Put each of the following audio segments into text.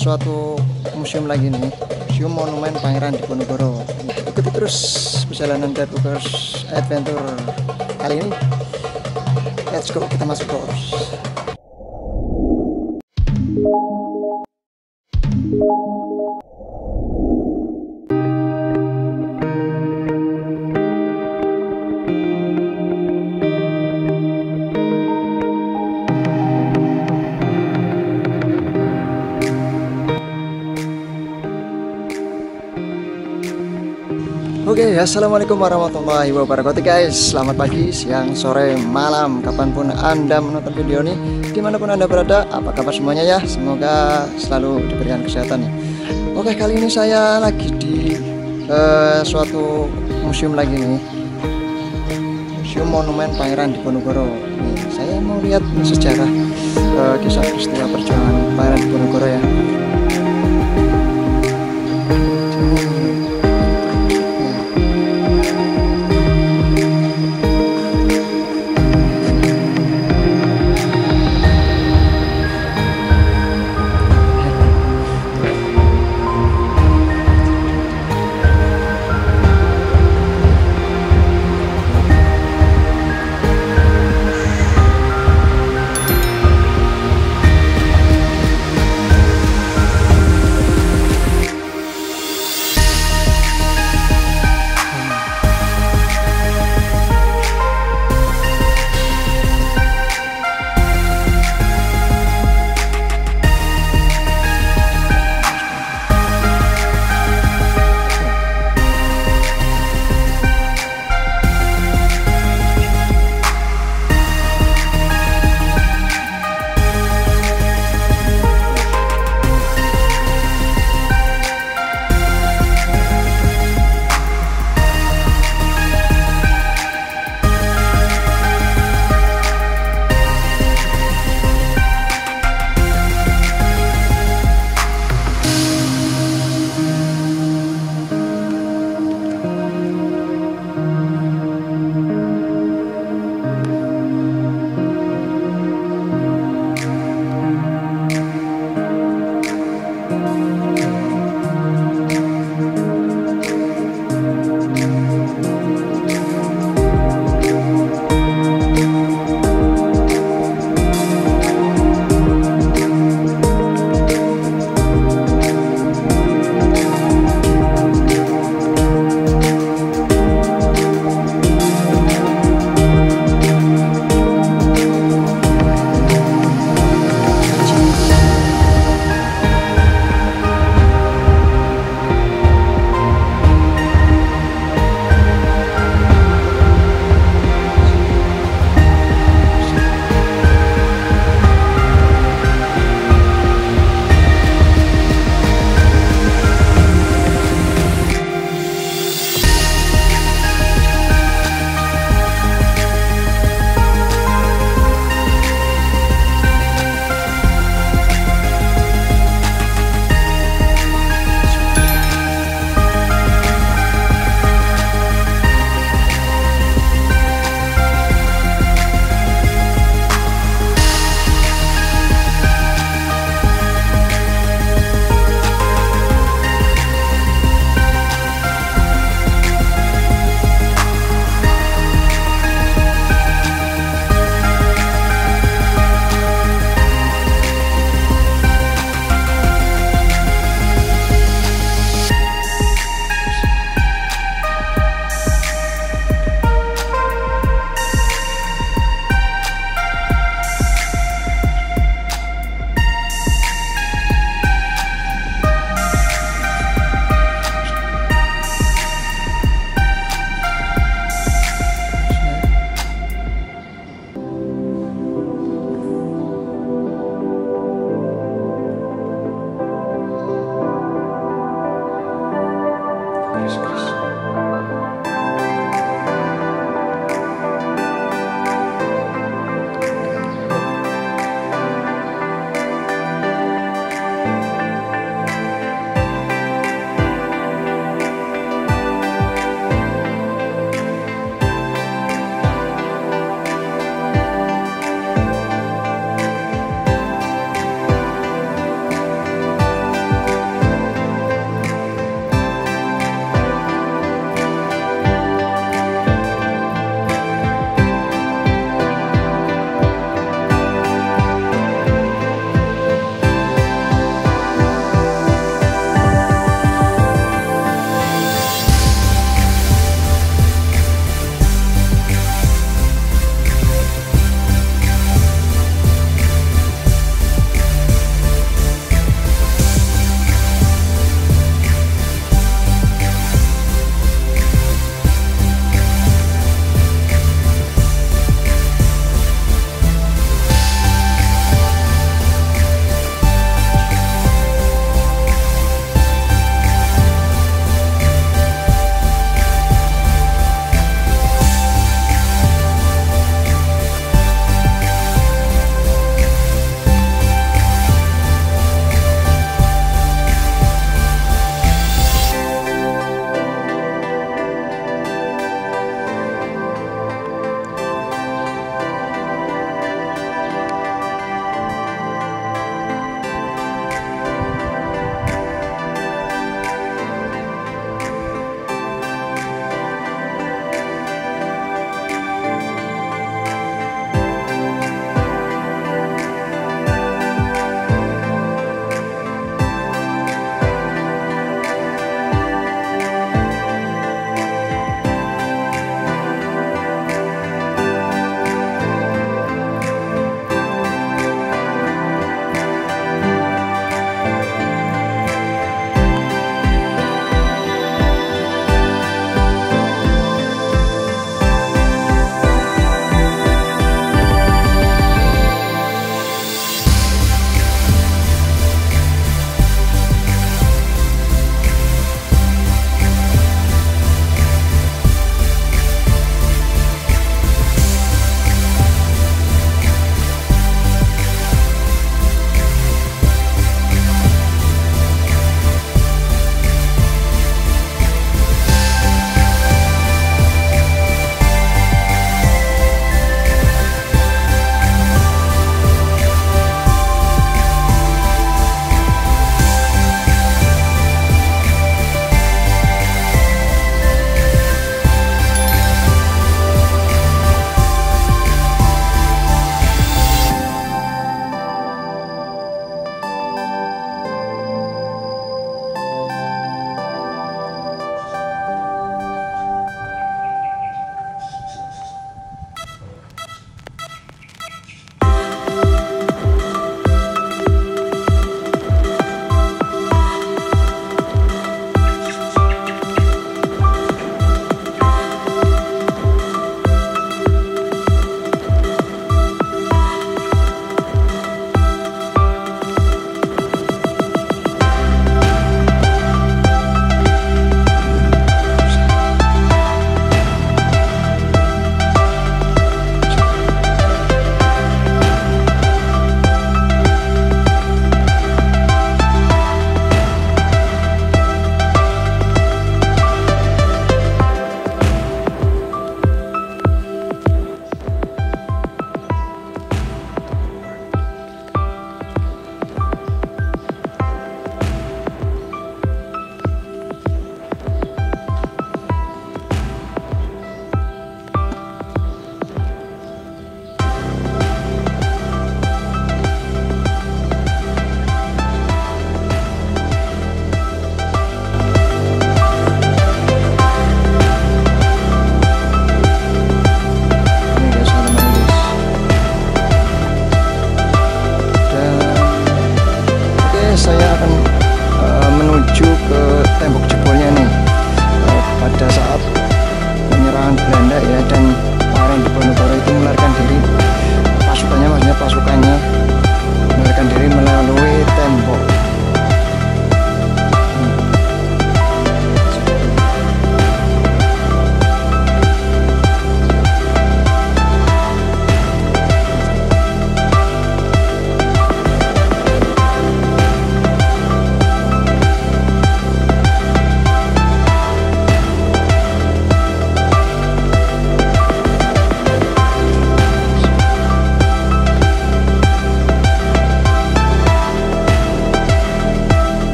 suatu museum lagi nih Museum Monumen Pangeran Diponegoro. Ikuti terus perjalanan Deadbookers Adventure kali ini. Let's go kita masuk bos Assalamualaikum warahmatullahi wabarakatuh guys. Selamat pagi, siang, sore, malam, kapan pun anda menonton video ini, di mana pun anda berada. Apa kabar semuanya ya? Semoga selalu diberikan kesehatan ya. Oke, kali ini saya lagi di uh, suatu museum lagi nih, Museum Monumen Pangeran Diponegoro. Saya mau lihat sejarah uh, kisah peristiwa perjuangan Pangeran Diponegoro ya.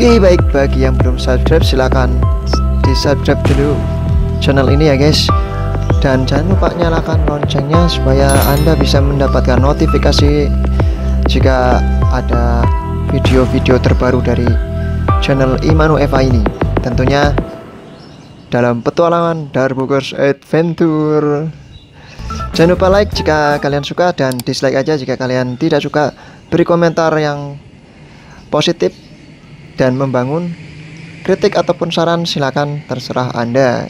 Oke baik. Bagi yang belum subscribe silahkan di subscribe dulu channel ini ya guys. Dan jangan lupa nyalakan loncengnya supaya anda bisa mendapatkan notifikasi jika ada video-video terbaru dari channel Imanu Eva ini. Tentunya dalam petualangan Darbukers Adventure. Jangan lupa like jika kalian suka dan dislike aja jika kalian tidak suka. Beri komentar yang positif dan membangun kritik ataupun saran silakan terserah Anda